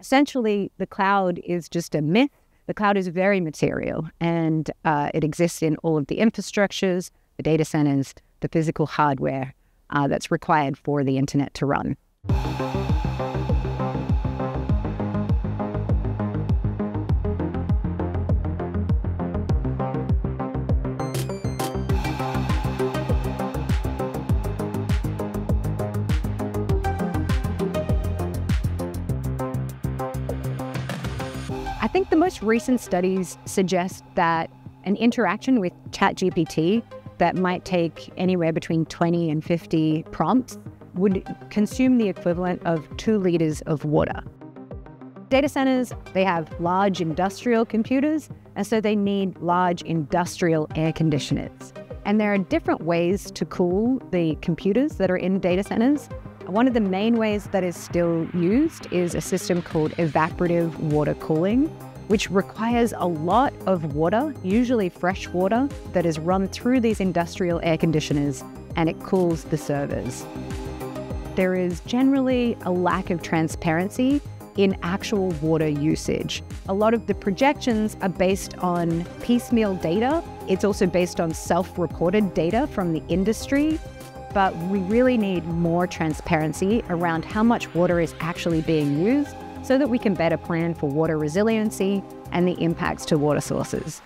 essentially, the cloud is just a myth. The cloud is very material and uh, it exists in all of the infrastructures, the data centers, the physical hardware uh, that's required for the internet to run. I think the most recent studies suggest that an interaction with ChatGPT that might take anywhere between 20 and 50 prompts would consume the equivalent of two liters of water. Data centers, they have large industrial computers, and so they need large industrial air conditioners. And there are different ways to cool the computers that are in data centers. One of the main ways that is still used is a system called evaporative water cooling, which requires a lot of water, usually fresh water, that is run through these industrial air conditioners and it cools the servers. There is generally a lack of transparency in actual water usage. A lot of the projections are based on piecemeal data. It's also based on self reported data from the industry but we really need more transparency around how much water is actually being used so that we can better plan for water resiliency and the impacts to water sources.